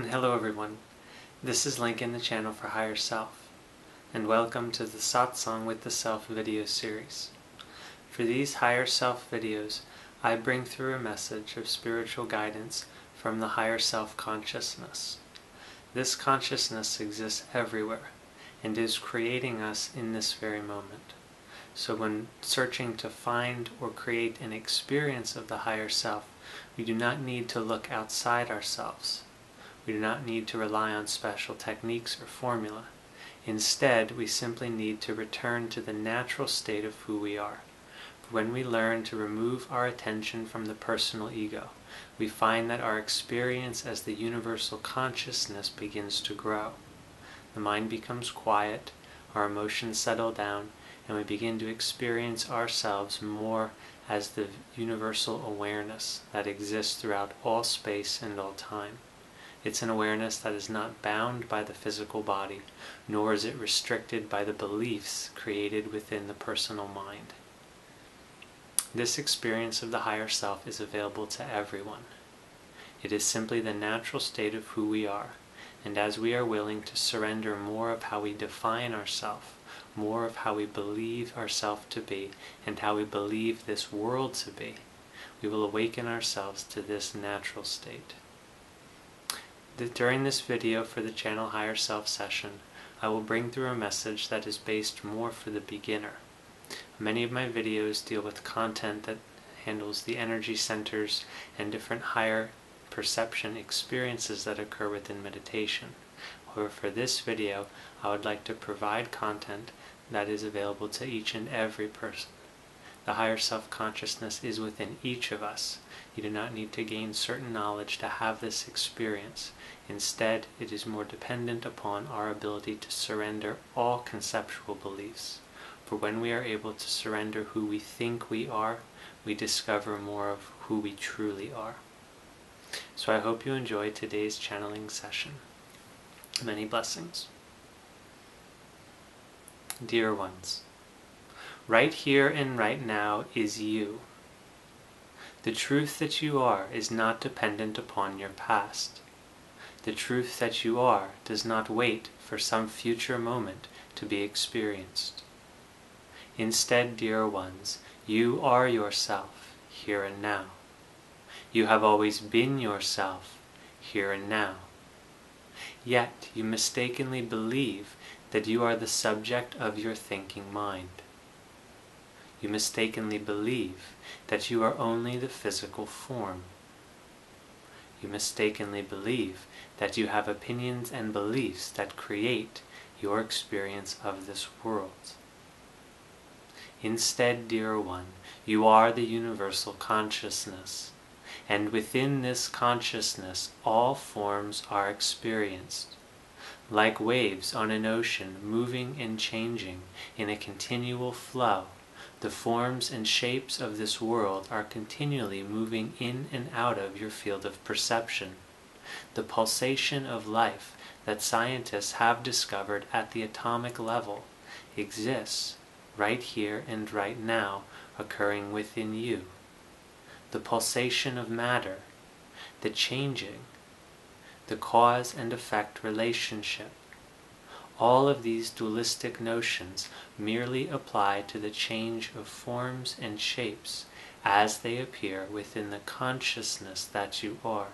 hello everyone. This is Link in the channel for Higher Self, and welcome to the Satsang with the Self video series. For these Higher Self videos, I bring through a message of spiritual guidance from the Higher Self consciousness. This consciousness exists everywhere and is creating us in this very moment. So when searching to find or create an experience of the higher self, we do not need to look outside ourselves. We do not need to rely on special techniques or formula. Instead, we simply need to return to the natural state of who we are. When we learn to remove our attention from the personal ego, we find that our experience as the universal consciousness begins to grow. The mind becomes quiet, our emotions settle down, and we begin to experience ourselves more as the universal awareness that exists throughout all space and all time. It's an awareness that is not bound by the physical body, nor is it restricted by the beliefs created within the personal mind. This experience of the higher self is available to everyone. It is simply the natural state of who we are, and as we are willing to surrender more of how we define ourselves, more of how we believe ourselves to be, and how we believe this world to be, we will awaken ourselves to this natural state. During this video for the channel Higher Self session, I will bring through a message that is based more for the beginner. Many of my videos deal with content that handles the energy centers and different higher perception experiences that occur within meditation. However, for this video, I would like to provide content that is available to each and every person. The higher self consciousness is within each of us. You do not need to gain certain knowledge to have this experience. Instead, it is more dependent upon our ability to surrender all conceptual beliefs. For when we are able to surrender who we think we are, we discover more of who we truly are. So I hope you enjoy today's channeling session. Many blessings. Dear ones, Right here and right now is you. The truth that you are is not dependent upon your past. The truth that you are does not wait for some future moment to be experienced. Instead, dear ones, you are yourself, here and now. You have always been yourself, here and now. Yet you mistakenly believe that you are the subject of your thinking mind you mistakenly believe that you are only the physical form. You mistakenly believe that you have opinions and beliefs that create your experience of this world. Instead, dear one, you are the universal consciousness, and within this consciousness all forms are experienced, like waves on an ocean moving and changing in a continual flow the forms and shapes of this world are continually moving in and out of your field of perception. The pulsation of life that scientists have discovered at the atomic level exists right here and right now occurring within you. The pulsation of matter, the changing, the cause and effect relationship, all of these dualistic notions merely apply to the change of forms and shapes as they appear within the consciousness that you are.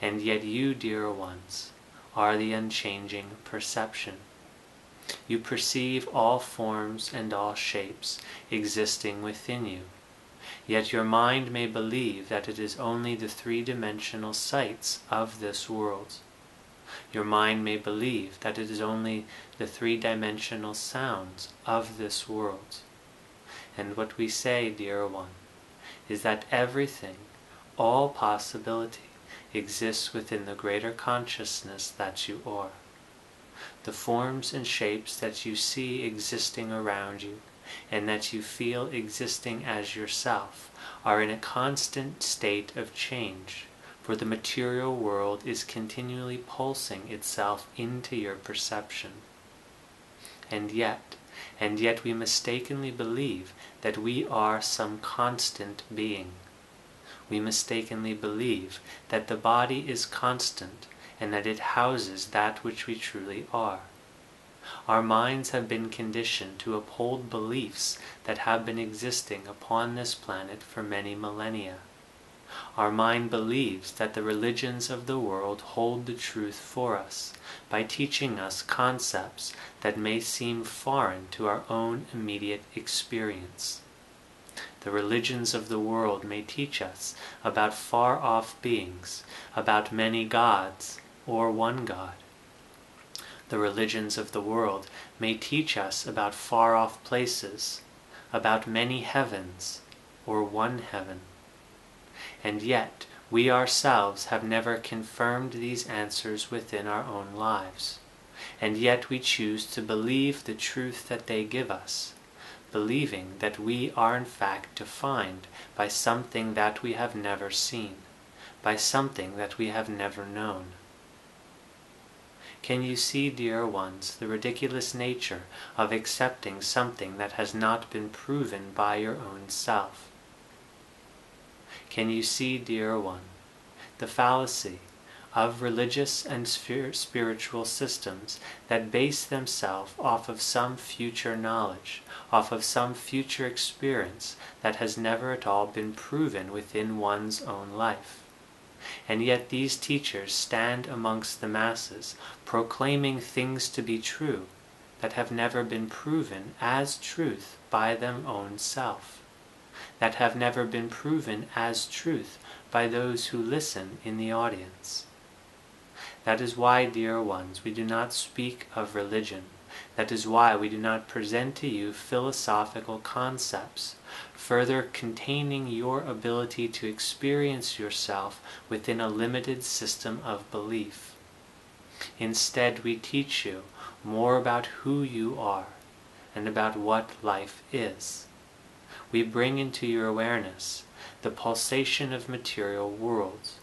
And yet you, dear ones, are the unchanging perception. You perceive all forms and all shapes existing within you. Yet your mind may believe that it is only the three-dimensional sights of this world. Your mind may believe that it is only the three-dimensional sounds of this world. And what we say, dear one, is that everything, all possibility, exists within the greater consciousness that you are. The forms and shapes that you see existing around you, and that you feel existing as yourself, are in a constant state of change for the material world is continually pulsing itself into your perception. And yet, and yet we mistakenly believe that we are some constant being. we mistakenly believe that the body is constant and that it houses that which we truly are. Our minds have been conditioned to uphold beliefs that have been existing upon this planet for many millennia. Our mind believes that the religions of the world hold the truth for us by teaching us concepts that may seem foreign to our own immediate experience. The religions of the world may teach us about far off beings, about many gods, or one God the religions of the world may teach us about far off places, about many heavens, or one heaven. And yet, we ourselves have never confirmed these answers within our own lives. And yet we choose to believe the truth that they give us, believing that we are in fact defined by something that we have never seen, by something that we have never known. Can you see, dear ones, the ridiculous nature of accepting something that has not been proven by your own self? Can you see, dear one, the fallacy of religious and spiritual systems that base themselves off of some future knowledge, off of some future experience that has never at all been proven within one's own life? And yet these teachers stand amongst the masses, proclaiming things to be true that have never been proven as truth by them own self, that have never been proven as truth by those who listen in the audience. That is why, dear ones, we do not speak of religion. That is why we do not present to you philosophical concepts, further containing your ability to experience yourself within a limited system of belief. Instead, we teach you more about who you are and about what life is. We bring into your awareness the pulsation of material worlds,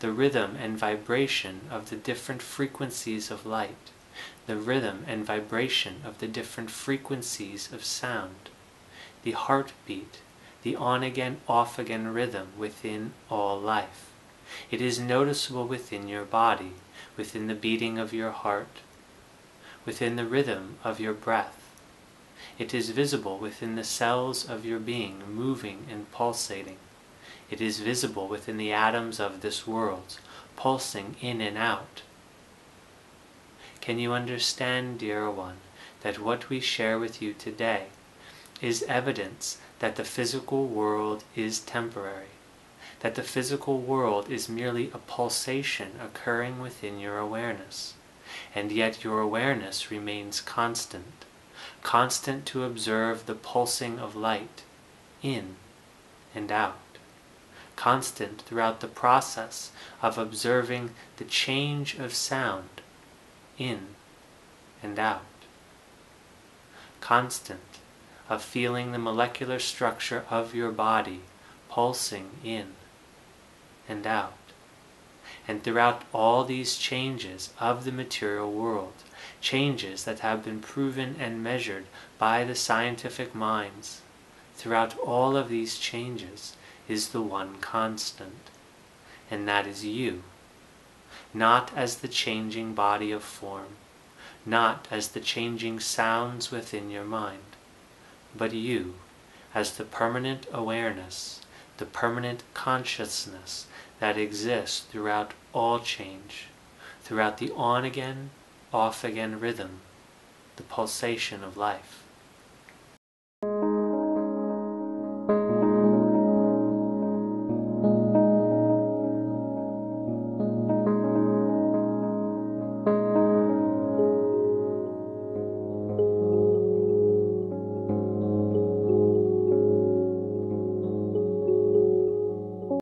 the rhythm and vibration of the different frequencies of light, the rhythm and vibration of the different frequencies of sound, the heartbeat, the on again, off again rhythm within all life. It is noticeable within your body, within the beating of your heart, within the rhythm of your breath. It is visible within the cells of your being, moving and pulsating. It is visible within the atoms of this world, pulsing in and out. Can you understand, dear one, that what we share with you today is evidence that the physical world is temporary, that the physical world is merely a pulsation occurring within your awareness, and yet your awareness remains constant, constant to observe the pulsing of light in and out, constant throughout the process of observing the change of sound in and out, constant of feeling the molecular structure of your body pulsing in and out. And throughout all these changes of the material world, changes that have been proven and measured by the scientific minds, throughout all of these changes is the one constant, and that is you, not as the changing body of form, not as the changing sounds within your mind, but you as the permanent awareness, the permanent consciousness that exists throughout all change, throughout the on again, off again rhythm, the pulsation of life.